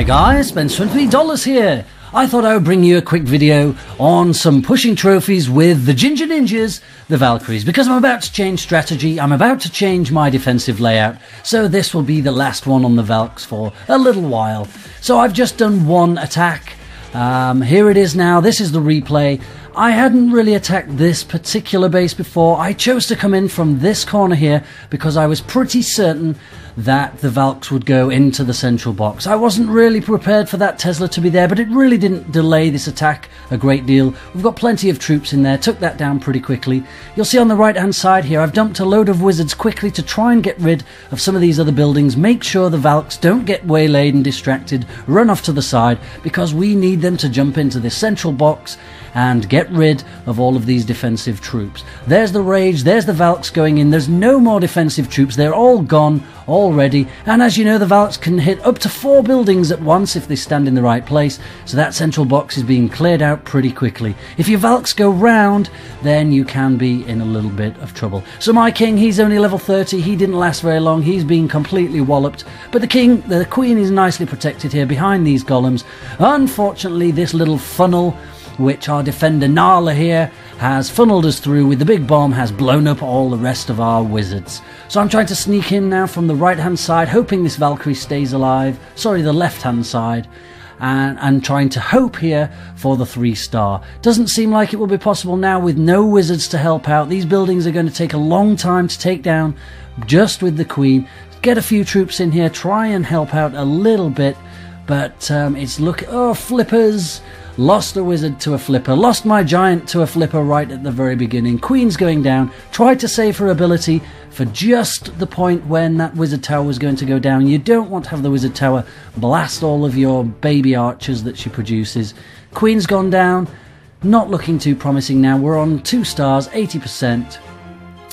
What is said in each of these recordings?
Hi guys, Spence $20 here. I thought I would bring you a quick video on some pushing trophies with the Ginger Ninjas, the Valkyries, because I'm about to change strategy, I'm about to change my defensive layout, so this will be the last one on the Valks for a little while. So I've just done one attack, um, here it is now, this is the replay. I hadn't really attacked this particular base before, I chose to come in from this corner here because I was pretty certain that the Valks would go into the central box. I wasn't really prepared for that Tesla to be there, but it really didn't delay this attack a great deal. We've got plenty of troops in there, took that down pretty quickly. You'll see on the right hand side here, I've dumped a load of wizards quickly to try and get rid of some of these other buildings, make sure the Valks don't get waylaid and distracted, run off to the side, because we need them to jump into this central box and get rid of all of these defensive troops. There's the Rage, there's the Valks going in, there's no more defensive troops, they're all gone already, and as you know, the Valks can hit up to four buildings at once if they stand in the right place, so that central box is being cleared out pretty quickly. If your Valks go round, then you can be in a little bit of trouble. So my king, he's only level 30, he didn't last very long, he's been completely walloped, but the king, the queen is nicely protected here behind these golems. Unfortunately, this little funnel which our defender Nala here has funneled us through with the big bomb, has blown up all the rest of our wizards. So I'm trying to sneak in now from the right hand side, hoping this Valkyrie stays alive. Sorry, the left hand side. And, and trying to hope here for the three star. Doesn't seem like it will be possible now with no wizards to help out. These buildings are going to take a long time to take down just with the queen. Get a few troops in here, try and help out a little bit, but um, it's look. Oh, flippers! Lost a wizard to a flipper. Lost my giant to a flipper right at the very beginning. Queen's going down. Tried to save her ability for just the point when that wizard tower was going to go down. You don't want to have the wizard tower blast all of your baby archers that she produces. Queen's gone down. Not looking too promising now. We're on two stars, 80%.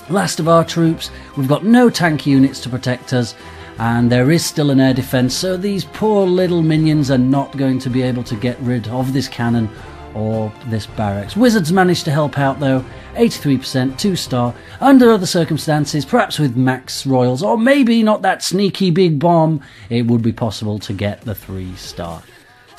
Last of our troops. We've got no tank units to protect us and there is still an air defense, so these poor little minions are not going to be able to get rid of this cannon or this barracks. Wizards managed to help out though, 83%, 2 star. Under other circumstances, perhaps with max royals, or maybe not that sneaky big bomb, it would be possible to get the 3 star.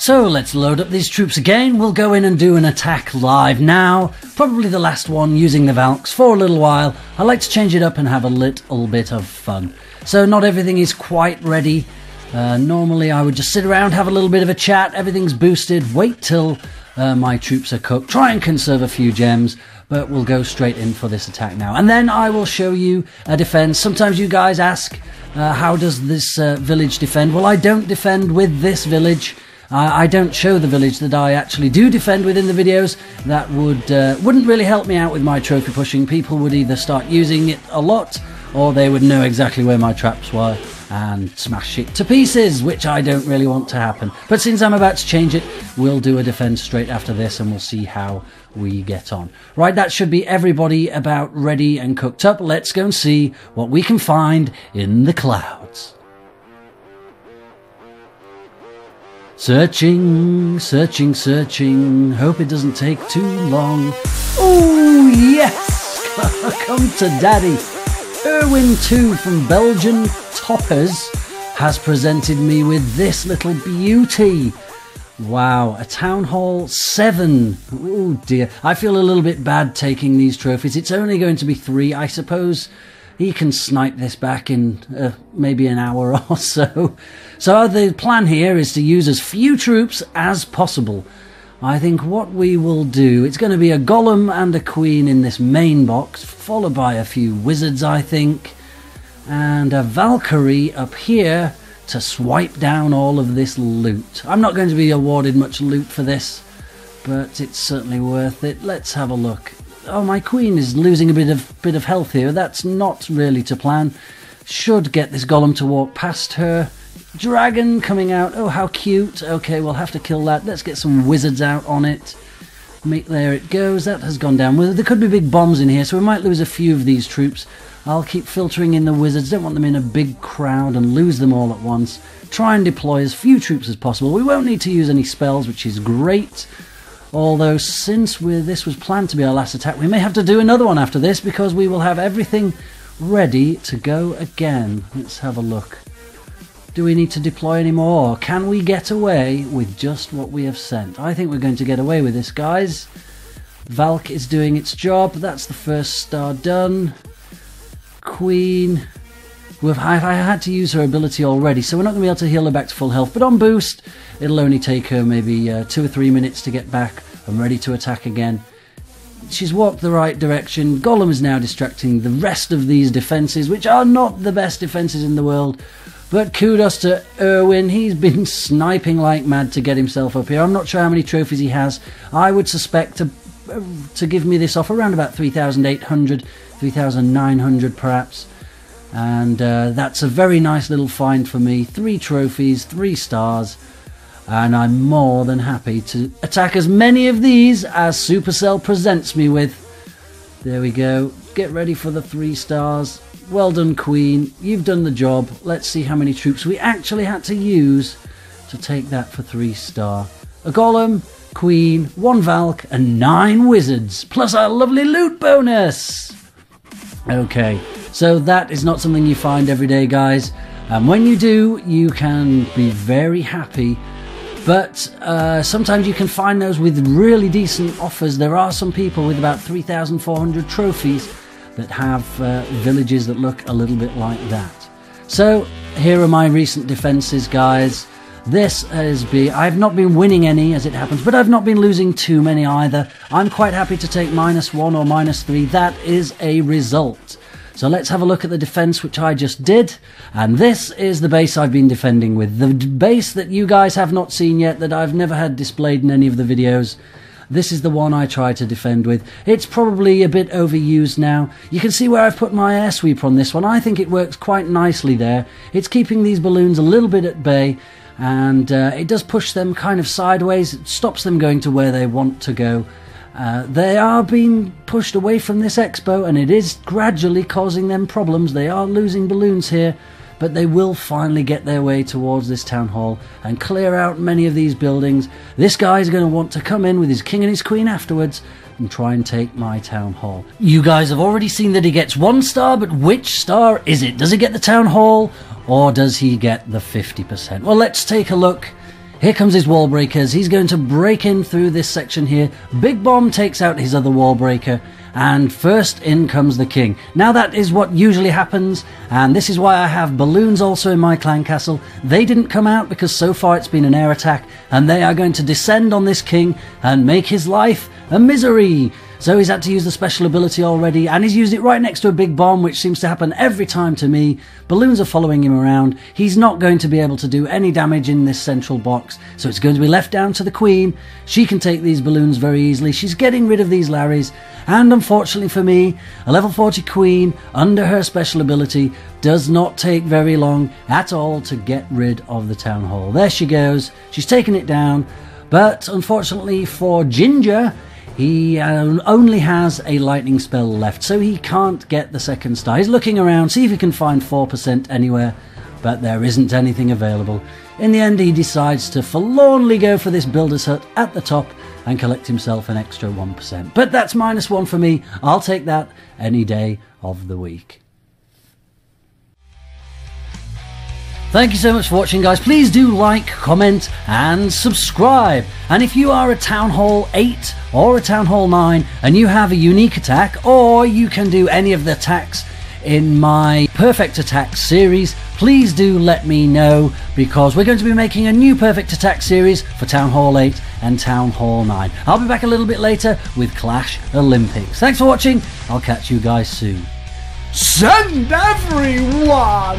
So let's load up these troops again. We'll go in and do an attack live now. Probably the last one using the Valks for a little while. I like to change it up and have a little bit of fun. So not everything is quite ready. Uh, normally I would just sit around, have a little bit of a chat, everything's boosted, wait till uh, my troops are cooked, try and conserve a few gems, but we'll go straight in for this attack now. And then I will show you a defense. Sometimes you guys ask, uh, how does this uh, village defend? Well, I don't defend with this village. I, don't show the village that I actually do defend within the videos. That would uh, wouldn't really help me out with my trophy pushing. People would either start using it a lot or they would know exactly where my traps were and smash it to pieces, which I don't really want to happen. But since I'm about to change it, we'll do a defense straight after this and we'll see how we get on. Right, that should be everybody about ready and cooked up. Let's go and see what we can find in the clouds. Searching, searching, searching. Hope it doesn't take too long. Oh, yes! Come to daddy. Erwin 2 from Belgian Toppers has presented me with this little beauty. Wow, a Town Hall 7. Oh dear. I feel a little bit bad taking these trophies. It's only going to be three. I suppose he can snipe this back in uh, maybe an hour or so. So the plan here is to use as few troops as possible. I think what we will do, it's going to be a golem and a queen in this main box, followed by a few wizards, I think, and a Valkyrie up here to swipe down all of this loot. I'm not going to be awarded much loot for this, but it's certainly worth it. Let's have a look. Oh, my queen is losing a bit of bit of health here. That's not really to plan. Should get this golem to walk past her. Dragon coming out. Oh, how cute. Okay, we'll have to kill that. Let's get some wizards out on it. There it goes. That has gone down. Well, there could be big bombs in here, so we might lose a few of these troops. I'll keep filtering in the wizards. Don't want them in a big crowd and lose them all at once. Try and deploy as few troops as possible. We won't need to use any spells, which is great. Although, since this was planned to be our last attack, we may have to do another one after this because we will have everything ready to go again. Let's have a look. Do we need to deploy any more? Can we get away with just what we have sent? I think we're going to get away with this, guys. Valk is doing its job. That's the first star done. Queen. We've, I, had to use her ability already, so we're not going to be able to heal her back to full health. But on boost, it'll only take her maybe uh, two or three minutes to get back and ready to attack again. She's walked the right direction. Golem is now distracting the rest of these defences, which are not the best defences in the world. But kudos to Erwin. He's been sniping like mad to get himself up here. I'm not sure how many trophies he has. I would suspect to to give me this off around about 3,800, 3,900 perhaps. And uh, that's a very nice little find for me. Three trophies, three stars. And I'm more than happy to attack as many of these as Supercell presents me with. There we go. Get ready for the three stars. Well done, Queen. You've done the job. Let's see how many troops we actually had to use to take that for three star. A Golem, Queen, one Valk, and nine Wizards, plus our lovely loot bonus. Okay, so that is not something you find every day, guys. And when you do, you can be very happy. But uh, sometimes you can find those with really decent offers. There are some people with about 3,400 trophies that have uh, villages that look a little bit like that. So here are my recent defenses, guys. This has been, I've not been winning any as it happens, but I've not been losing too many either. I'm quite happy to take minus one or minus three. That is a result. So let's have a look at the defense which I just did. And this is the base I've been defending with. The base that you guys have not seen yet, that I've never had displayed in any of the videos. This is the one I try to defend with. It's probably a bit overused now. You can see where I've put my air sweeper on this one. I think it works quite nicely there. It's keeping these balloons a little bit at bay and uh, it does push them kind of sideways. It stops them going to where they want to go. Uh, they are being pushed away from this expo, and it is gradually causing them problems. They are losing balloons here, but they will finally get their way towards this town hall and clear out many of these buildings. This guy is going to want to come in with his king and his queen afterwards and try and take my town hall. You guys have already seen that he gets one star, but which star is it? Does he get the town hall or does he get the 50%? Well, let's take a look. Here comes his wall breakers. He's going to break in through this section here. Big Bomb takes out his other wall breaker. And first in comes the king. Now that is what usually happens, and this is why I have balloons also in my clan castle. They didn't come out because so far it's been an air attack, and they are going to descend on this king and make his life a misery. So he's had to use the special ability already, and he's used it right next to a big bomb, which seems to happen every time to me. Balloons are following him around. He's not going to be able to do any damage in this central box, so it's going to be left down to the Queen. She can take these balloons very easily. She's getting rid of these Larrys, and unfortunately for me, a level 40 Queen, under her special ability, does not take very long at all to get rid of the Town Hall. There she goes. She's taken it down. But unfortunately for Ginger, he uh, only has a lightning spell left, so he can't get the second star. He's looking around, see if he can find 4% anywhere, but there isn't anything available. In the end, he decides to forlornly go for this builder's hut at the top and collect himself an extra 1%. But that's minus one for me. I'll take that any day of the week. Thank you so much for watching guys. Please do like, comment and subscribe. And if you are a Town Hall 8 or a Town Hall 9 and you have a unique attack or you can do any of the attacks in my Perfect Attack series, please do let me know because we're going to be making a new Perfect Attack series for Town Hall 8 and Town Hall 9. I'll be back a little bit later with Clash Olympics. Thanks for watching. I'll catch you guys soon. Send everyone!